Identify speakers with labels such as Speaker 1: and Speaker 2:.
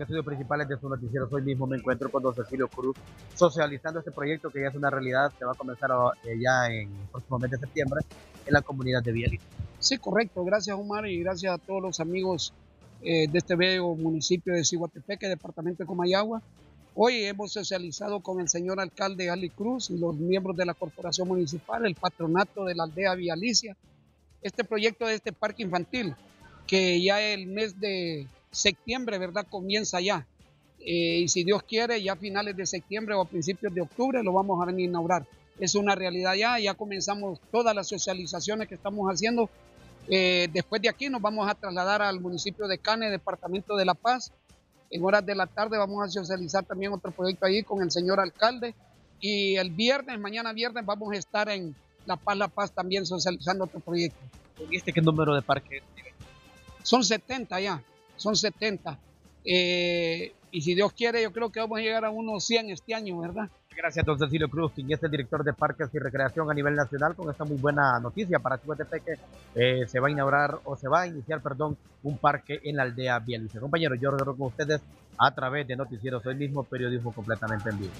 Speaker 1: Estudios principales de su noticiero hoy mismo me encuentro con don Cecilio Cruz socializando este proyecto que ya es una realidad, que va a comenzar eh, ya en el próximo mes de septiembre en la comunidad de Bielitz.
Speaker 2: Sí, correcto. Gracias Omar y gracias a todos los amigos eh, de este bello municipio de Ciguatepeque, departamento de Comayagua. Hoy hemos socializado con el señor alcalde Ali Cruz y los miembros de la corporación municipal, el patronato de la aldea Vialicia, este proyecto de este parque infantil, que ya el mes de septiembre, ¿verdad? Comienza ya. Eh, y si Dios quiere, ya a finales de septiembre o a principios de octubre lo vamos a inaugurar. Es una realidad ya, ya comenzamos todas las socializaciones que estamos haciendo. Eh, después de aquí nos vamos a trasladar al municipio de Cane, departamento de La Paz. En horas de la tarde vamos a socializar también otro proyecto ahí con el señor alcalde. Y el viernes, mañana viernes, vamos a estar en La Paz, La Paz también socializando otro proyecto.
Speaker 1: ¿Viste qué número de parques?
Speaker 2: Son 70 ya son 70. Eh, y si Dios quiere, yo creo que vamos a llegar a unos 100 este año, ¿verdad?
Speaker 1: Gracias, don Cecilio Cruz, quien es el director de Parques y Recreación a nivel nacional, con esta muy buena noticia para Chihuatepeque. Eh, se va a inaugurar, o se va a iniciar, perdón, un parque en la aldea Bielice. Compañero, yo regreso con ustedes a través de Noticieros, hoy mismo periodismo completamente en vivo.